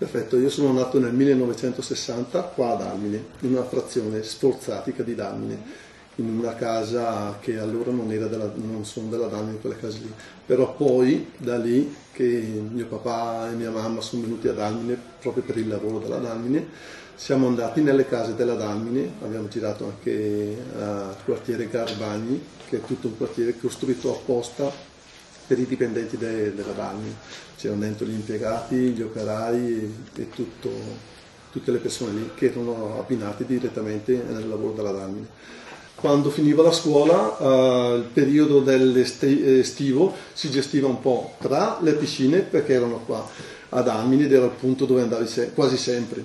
Perfetto, io sono nato nel 1960 qua ad Almine, in una frazione sforzatica di Dalmine in una casa che allora non, della, non sono della Dalmine quelle case lì, però poi da lì che mio papà e mia mamma sono venuti ad Almine proprio per il lavoro della Dalmine, siamo andati nelle case della Dalmine, abbiamo girato anche al quartiere Garbagni, che è tutto un quartiere costruito apposta per i dipendenti de, della Dalmine, c'erano dentro gli impiegati, gli operai e tutto, tutte le persone lì che erano abbinati direttamente nel lavoro della Dalmine quando finiva la scuola, eh, il periodo dell'estivo si gestiva un po' tra le piscine, perché erano qua ad Almini ed era il punto dove andavi se- quasi sempre,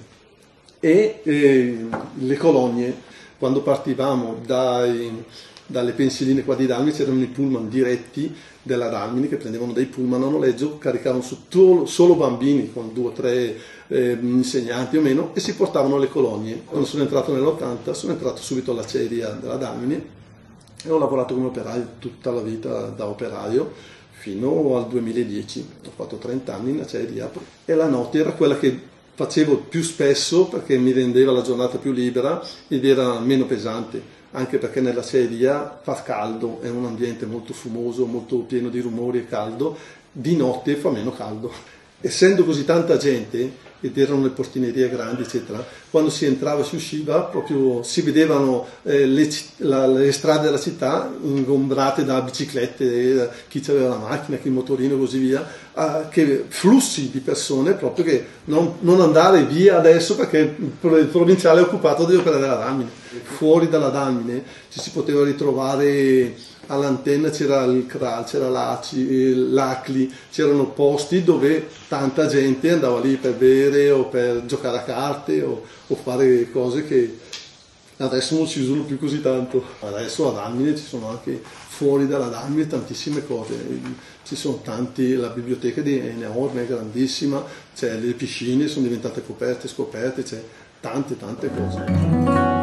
e eh, le colonie, quando partivamo dai, dalle pensiline qua di Dalmini c'erano i pullman diretti della Dalmini che prendevano dei pullman a noleggio, caricavano su solo, solo bambini con due o tre eh, insegnanti o meno e si portavano alle colonie. Quando sono entrato nell'80 sono entrato subito alla ceria della Damini e ho lavorato come operaio tutta la vita da operaio fino al 2010. Ho fatto 30 anni in aceria e la notte era quella che facevo più spesso perché mi rendeva la giornata più libera ed era meno pesante anche perché nella sedia fa caldo, è un ambiente molto fumoso, molto pieno di rumori e caldo, di notte fa meno caldo. Essendo così tanta gente, ed erano le portinerie grandi, eccetera, quando si entrava e si usciva proprio si vedevano eh, le, la, le, strade della città ingombrate da biciclette, eh, chi aveva la macchina, chi il motorino e così via, eh, che flussi di persone proprio che non, non, andare via adesso perché il provinciale è occupato degli operai della Damine. Fuori dalla Damine ci si poteva ritrovare all'antenna c'era il Kral, c'era l'Acli, c'erano posti dove tanta gente andava lì per bere o per giocare a carte o, o fare cose che adesso non si usano più così tanto. Adesso ad Amine ci sono anche fuori dalla Damine tantissime cose, ci sono tanti, la biblioteca è enorme, è grandissima, c'è le piscine sono diventate coperte, scoperte, c'è tante tante cose.